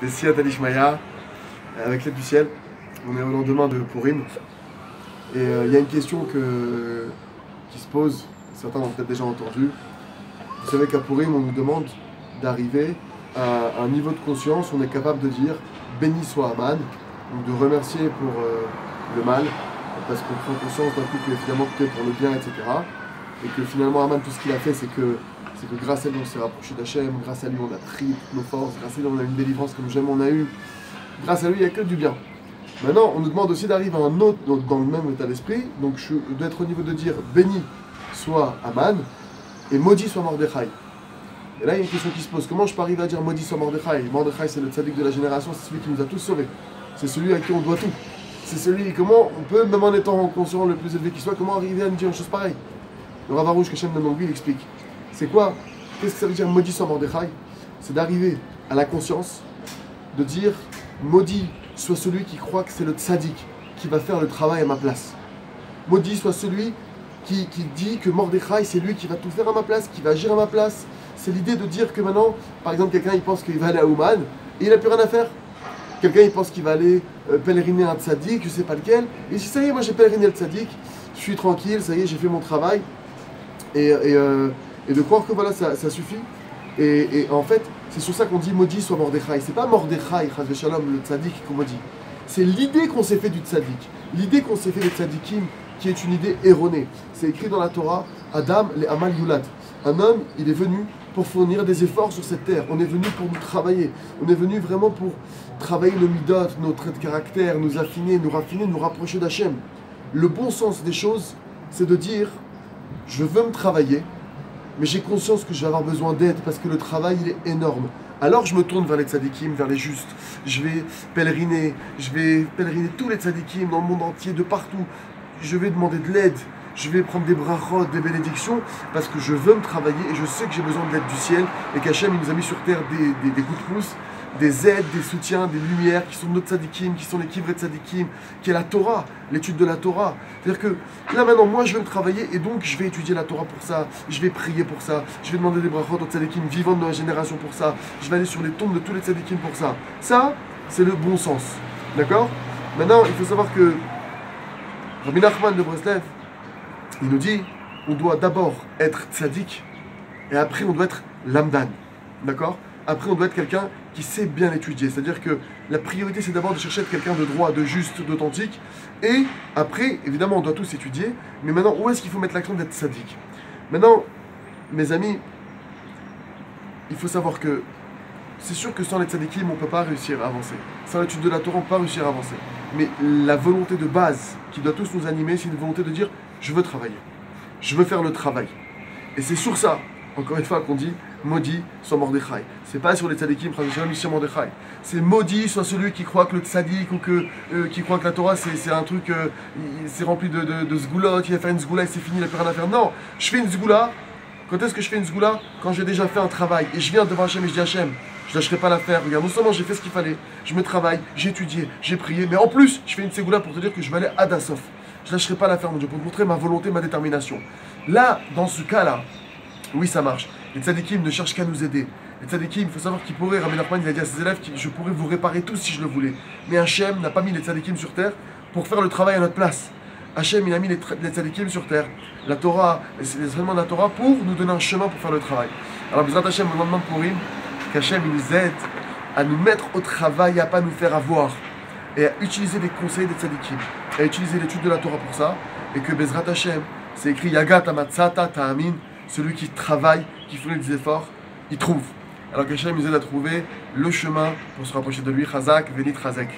des Alishmaya, avec l'aide du ciel. On est au lendemain de Purim. Et euh, il y a une question que, qui se pose, certains l'ont peut-être déjà entendu. Vous savez qu'à Purim, on nous demande d'arriver à un niveau de conscience où on est capable de dire béni soit Aman, donc de remercier pour euh, le mal, parce qu'on prend conscience d'un coup que finalement pour le bien, etc. Et que finalement Aman, tout ce qu'il a fait, c'est que c'est que grâce à lui, on s'est rapproché d'Hachem, grâce à lui, on a pris nos forces, grâce à lui, on a une délivrance comme jamais on a eu. Grâce à lui, il n'y a que du bien. Maintenant, on nous demande aussi d'arriver à un autre, dans le même état d'esprit, donc d'être au niveau de dire béni soit Aman et maudit soit Mordechai. Et là, il y a une question qui se pose comment je peux arriver à dire maudit soit Mordechai? Mordechai, c'est le tzaddik de la génération, c'est celui qui nous a tous sauvés. C'est celui à qui on doit tout. C'est celui, comment on peut, même en étant conscient le plus élevé qu'il soit, comment arriver à nous dire une chose pareille? Le Ravarouche Kachem de il explique c'est quoi? Qu'est-ce que ça veut dire maudit soit Mordechai? C'est d'arriver à la conscience de dire maudit soit celui qui croit que c'est le tzaddik qui va faire le travail à ma place. Maudit soit celui qui, dit que Mordechai c'est lui qui va tout faire à ma place, qui va agir à ma place. C'est l'idée de dire que maintenant, par exemple, quelqu'un il pense qu'il va aller à Ouman et il n'a plus rien à faire. Quelqu'un il pense qu'il va aller euh, pèleriner un tzaddik, je sais pas lequel. Et si ça y est, moi j'ai pèleriné le tzaddik, je suis tranquille, ça y est, j'ai fait mon travail. Et, euh, et de croire que voilà, ça, suffit. Et, en fait, c'est sur ça qu'on dit maudit soit Mordechai. C'est pas Mordechai, Shalom, le tzaddik qu'on dit. C'est l'idée qu'on s'est fait du tzaddik. L'idée qu'on s'est fait des tzaddikim, qui est une idée erronée. C'est écrit dans la Torah, Adam les Amal Yulat. Un homme, il est venu pour fournir des efforts sur cette terre. On est venu pour nous travailler. On est venu vraiment pour travailler nos midot, nos traits de caractère, nous affiner, nous raffiner, nous rapprocher d'Hachem. Le bon sens des choses, c'est de dire, je veux me travailler, mais j'ai conscience que je vais avoir besoin d'aide parce que le travail il est énorme. Alors je me tourne vers les tzadikim, vers les justes. Je vais pèleriner, je vais pèleriner tous les tzadikim dans le monde entier, de partout. Je vais demander de l'aide, je vais prendre des brachot, des bénédictions, parce que je veux me travailler et je sais que j'ai besoin de l'aide du ciel et qu'Hachem nous a mis sur terre des, des coups de pouce des aides, des soutiens, des lumières qui sont notre tzadikim, qui sont les kivret tzadikim, qui est la Torah, l'étude de la Torah. C'est-à-dire que là maintenant, moi je vais me travailler et donc je vais étudier la Torah pour ça, je vais prier pour ça, je vais demander des brachot aux tzadikim vivants de ma génération pour ça, je vais aller sur les tombes de tous les tzadikim pour ça. Ça, c'est le bon sens. D'accord? Maintenant, il faut savoir que Rabbi Nachman de Breslev, il nous dit on doit d'abord être tzadik et après on doit être lamdan. D'accord? Après, on doit être quelqu'un qui sait bien étudier. C'est-à-dire que la priorité, c'est d'abord de chercher quelqu'un de droit, de juste, d'authentique. Et après, évidemment, on doit tous étudier. Mais maintenant, où est-ce qu'il faut mettre l'accent d'être sadique? Maintenant, mes amis, il faut savoir que c'est sûr que sans les tzadikim, on ne peut pas réussir à avancer. Sans l'étude de la Torah, on ne peut pas réussir à avancer. Mais la volonté de base qui doit tous nous animer, c'est une volonté de dire je veux travailler. Je veux faire le travail. Et c'est sur ça, encore une fois, qu'on dit maudit soit Mordechai. C'est pas sur les tzadikim. C'est maudit soit celui qui croit que le tzadik ou que, euh, qui croit que la Torah c'est un truc, euh, c'est rempli de, de, zgoulot, il a fait une zgoula et c'est fini, il n'a plus rien à faire. Non, je fais une zgoula. Quand est-ce que je fais une zgoula Quand j'ai déjà fait un travail et je viens devant Hachem et je dis Hachem, je lâcherai pas l'affaire. Regarde, non seulement j'ai fait ce qu'il fallait, je me travaille, j'ai étudié, j'ai prié, mais en plus, je fais une zgoula pour te dire que je vais aller à Dassof. Je lâcherai pas l'affaire, mon Dieu, pour te montrer ma volonté, ma détermination. Là, dans ce cas-là, oui, ça marche. Les tzadikim ne cherchent qu'à nous aider. Les tzadikim, il faut savoir qu'ils pourraient, Rabbi Nachman, il a dit à ses élèves, je pourrais vous réparer tous si je le voulais. Mais Hachem n'a pas mis les tzadikim sur terre pour faire le travail à notre place. Hachem, il a mis les, tzadikim sur terre. La Torah, c'est les enseignements de la Torah pour nous donner un chemin pour faire le travail. Alors, Bezrat Hachem, le lendemain de Purim, qu'Hachem, nous aide à nous mettre au travail, à pas nous faire avoir. Et à utiliser les conseils des tzadikim. Et à utiliser l'étude de la Torah pour ça. Et que Bezrat Hachem, c'est écrit Yagat Amatzata Ta'amin celui qui travaille, qui fait des efforts, il trouve. Alors qu'Hachem nous aide à trouver le chemin pour se rapprocher de lui, Chazak, Venit Chazek.